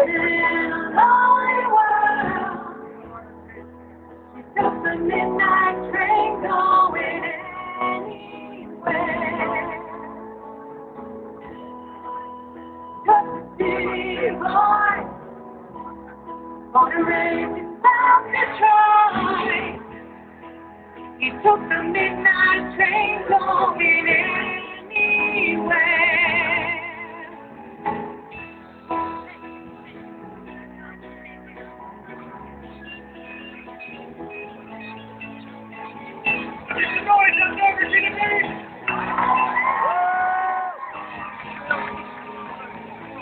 Still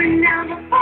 And now the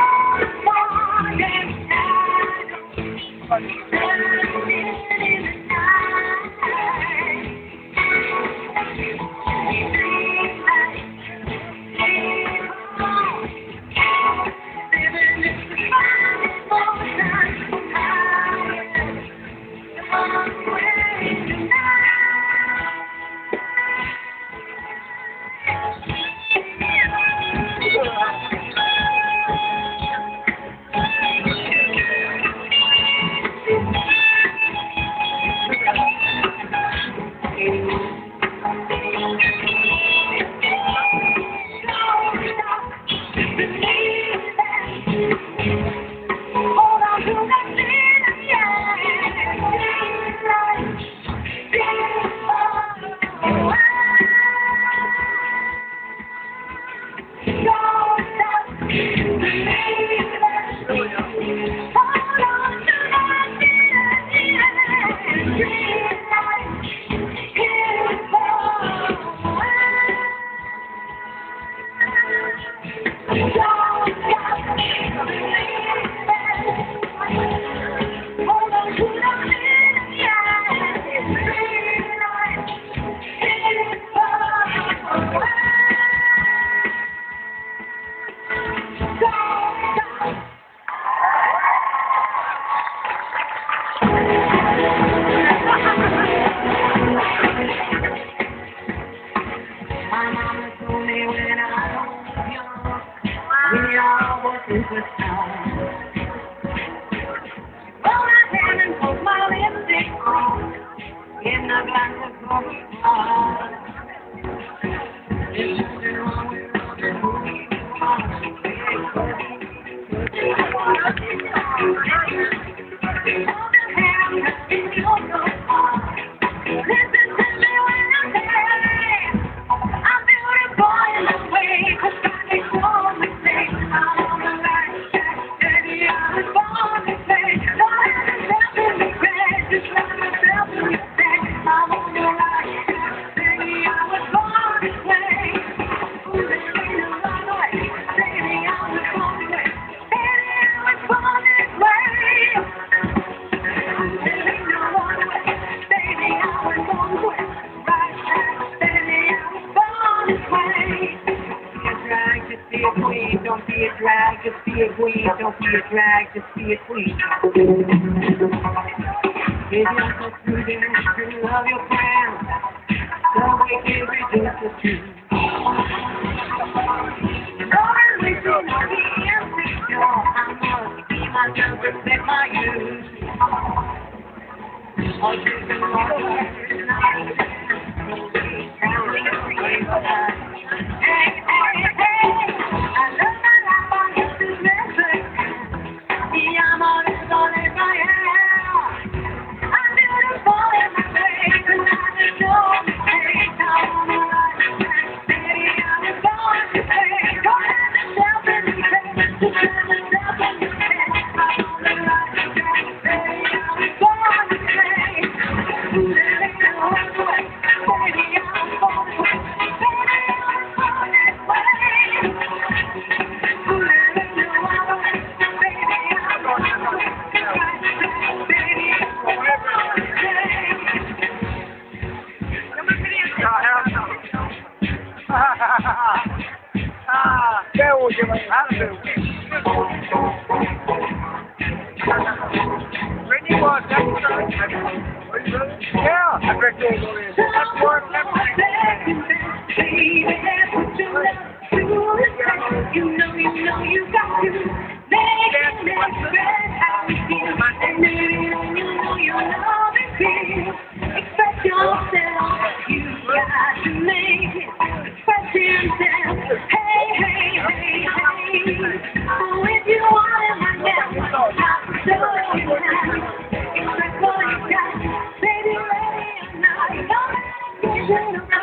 be a queen, don't be a drag, just be a queen, don't be a drag, just be a queen. If you're so prudent, you love your friends, so we can reduce the truth. I'll take the. Thank you. That's right. You know, you know, you got to make how you know, you love. generation.